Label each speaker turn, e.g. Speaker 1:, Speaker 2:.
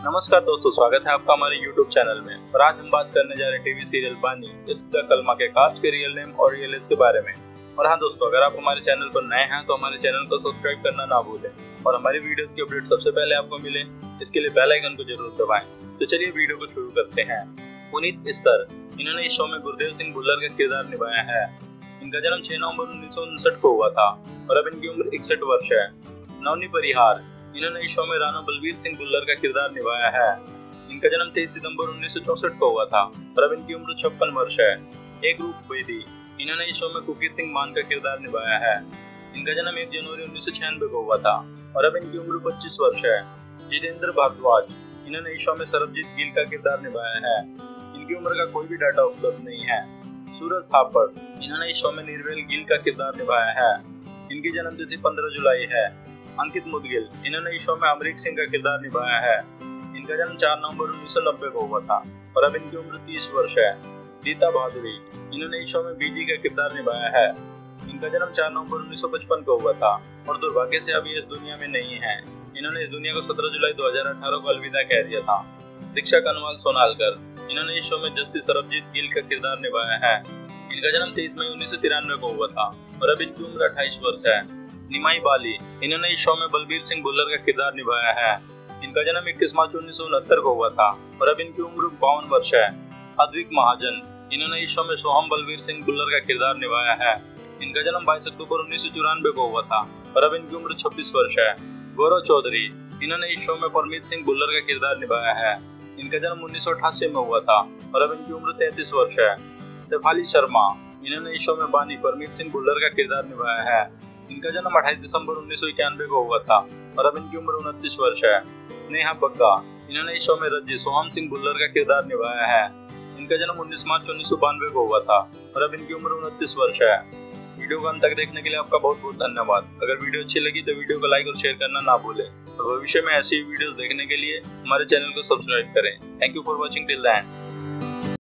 Speaker 1: नमस्कार दोस्तों, स्वागत है आपका हमारे YouTube चैनल में। और आज हम बात करने जा रहे हैं टीवी सीरियल बानी इसका कलमा के कास्ट के रियल नेम और रियल के बारे में। और हाँ दोस्तों, अगर आप हमारे चैनल पर नए हैं तो हमारे चैनल को सब्सक्राइब करना ना भूलें। और हमारी वीडियोस की अपडेट सबसे पहले आपको मिले, इसके लिए बेल आइकन को ज़रूर दबाएँ। तो चलिए वीडियो को शुरू करते हैं। पुनीत इस्सर, इन्होंने इस शो में गुरुदेव सिंह भुल्लर का किरदार निभाया है। इनका जन्म छह नवंबर उन्नीस को हुआ था, और अब इनकी उम्र इकसठ वर्ष है। नवनी परिहार इन्होंने इस शो में राणा बलवीर सिंह भुल्लर का किरदार निभाया है। इनका जन्म 23 सितंबर उन्नीस को हुआ था और अब इनकी उम्र छप्पन वर्ष है। एक रूप बेदी इन्होंने इस शो में कुकी सिंह मान का किरदार निभाया है। इनका जन्म एक जनवरी उन्नीस सौ छियानबे को हुआ था, और अब इनकी उम्र 25 वर्ष है। जितेंद्र भारद्वाज, इन्होंने इस शो में सरबजीत गिल का किरदार निभाया है। इनकी उम्र का कोई भी डाटा उपलब्ध नहीं है। सूरज थापड़, इन्होंने इस शो में निर्वेल गिल का किरदार निभाया है। इनकी जन्म तिथि 15 जुलाई है। अंकित मुदगिल, इन्होंने इस शो में अमरीक सिंह का किरदार निभाया है। इनका जन्म 4 नवंबर उन्नीस सौ नब्बे को हुआ था और अब इनकी उम्र 30 वर्ष है। रीता बहादुरी, इन्होंने इस शो में बीजी का किरदार निभाया है। इनका जन्म 4 नवंबर उन्नीस सौ पचपन को हुआ था और दुर्भाग्य से अभी इस दुनिया में नहीं है। इन्होंने इस दुनिया को 17 जुलाई 2018 को अलविदा कह दिया था। दीक्षा कनवाल सोनालकर, इन्होंने इस शो में जस्टिस सरबजीत गिल का किरदार निभाया है। इनका जन्म 23 मई उन्नीस सौ तिरानवे को हुआ था और अब इनकी उम्र 28 वर्ष है। निमाई बाली इन्होंने इस शो में बलबीर सिंह बुल्लर का किरदार निभाया है। इनका जन्म इक्कीस मार्च उन्नीस सौ उनहत्तर को हुआ था और अब इनकी उम्र बावन वर्ष है। अद्विक महाजन, इन्होंने इस शो में सोहम बलबीर सिंह बुल्लर का किरदार निभाया है। इनका जन्म बाईस अक्टूबर उन्नीस सौ चौरानवे को हुआ था और अब इनकी उम्र छब्बीस वर्ष है। गौरव चौधरी, इन्होंने इस शो में परमीत सिंह बुल्लर का किरदार निभाया है। इनका जन्म उन्नीस सौ अठासी में हुआ था और अब इनकी उम्र तैतीस वर्ष है। शेफाली शर्मा, इन्होंने इस शो में बानी परमीत सिंह बुल्लर का किरदार निभाया है। इनका जन्म अठाईस दिसंबर उन्नीस सौ इक्यानवे को हुआ था और अब इनकी उम्र उनतीस वर्ष है। नेहा बग्गा, इन्होंने इस शो में रज्जी सोहम सिंह बुल्लर का किरदार निभाया है। इनका जन्म 19 मार्च उन्नीस सौ बानवे को हुआ था और अब इनकी उम्र उनतीस वर्ष है। वीडियो को अंत तक देखने के लिए आपका बहुत बहुत धन्यवाद। अगर वीडियो अच्छी लगी तो वीडियो को लाइक और शेयर करना ना भूलें। और भविष्य में ऐसी वीडियोस देखने के लिए हमारे चैनल को सब्सक्राइब करें। Thank you for watching till the end